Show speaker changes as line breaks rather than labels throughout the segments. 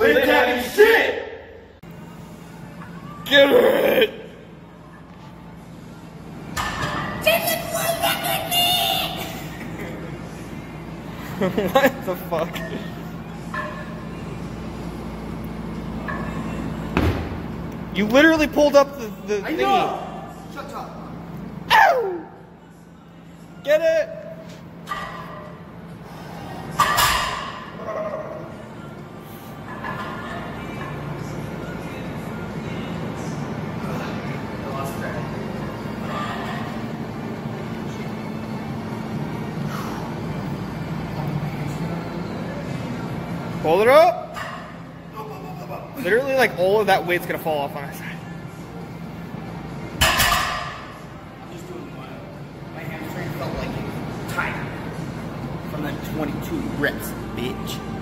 We didn't have any shit!
Get it! what the fuck? You literally pulled up the, the
I
thingy.
know! Shut up.
Ow! Get it? Hold it up. Literally, like all of that weight's gonna fall off on
one. My hamstring felt like tight. From the 22 reps, bitch.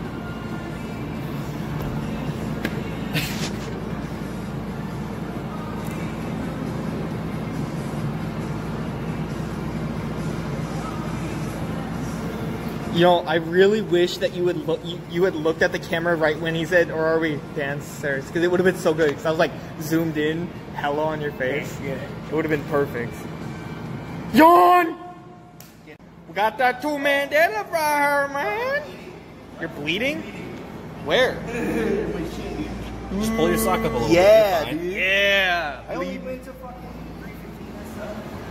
You know, I really wish that you would look. You, you had looked at the camera right when he said, "Or are we dancers?" Because it would have been so good. Because I was like zoomed in, hella on your face.
Yeah.
It would have been perfect. Yawn. We got that two man deadlift right here, man. You're bleeding. Where?
Just pull your sock up a little
Yeah,
bit. you're
dude.
Yeah.
I only went to fucking 315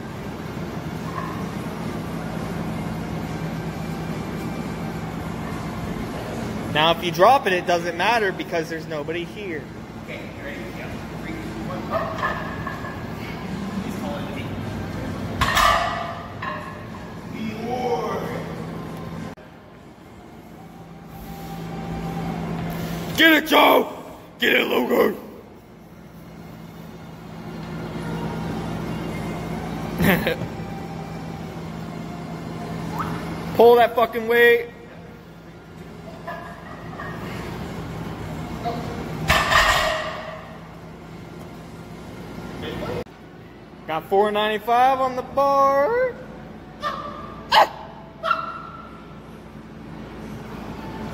Now, if you drop it, it doesn't matter because there's nobody here.
Okay, you ready? Yeah. Three, two, one, up. He's calling me.
Get it, Joe! Get it, Luger! Pull that fucking weight. Got 495 on the bar.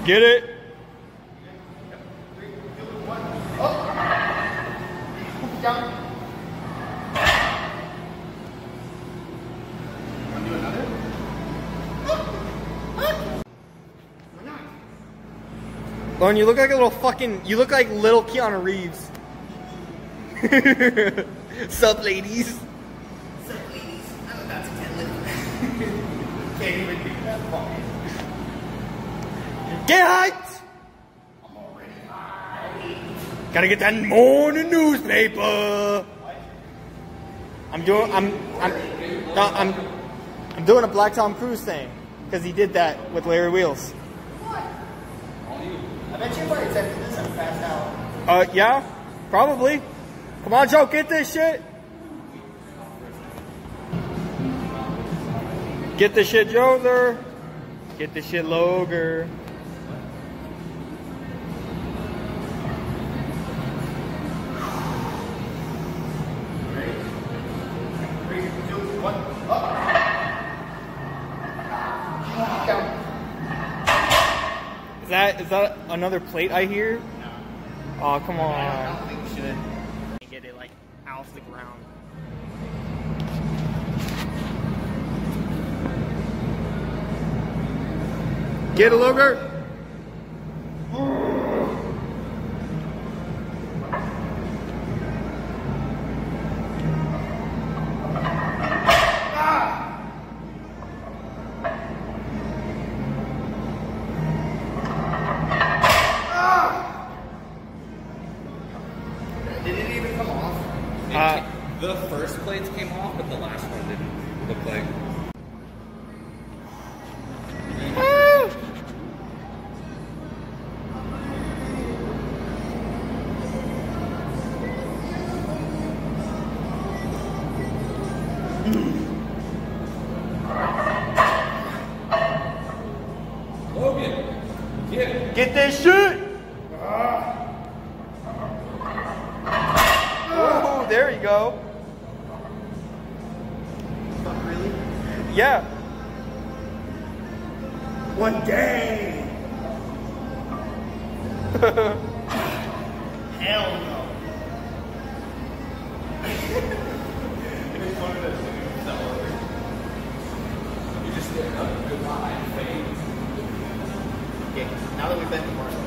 Get it? Lauren, you look like a little fucking. You look like little Keanu Reeves. Sup, ladies?
What's up, ladies? I'm about to deadlift. Can't even do that fucking.
Get hyped!
I'm already high.
Gotta get that morning newspaper. I'm doing. I'm. I'm. No, I'm. I'm doing a Black Tom Cruise thing because he did that with Larry Wheels.
I bet you by the time this, I'm passed out.
Uh, yeah, probably. Come on, Joe, get this shit. Get this shit, Joser. Get this shit,
Logre.
Is that is that another plate I hear? Oh, come on. Ground. Get a Logre.
The first plates came off, but the last one didn't look like. Logan, get
Get this shit! Ah. Oh, there you go. Yeah.
One day. Hell no.
You just get up, goodbye, fade.
Okay, now that we've been to Barcelona,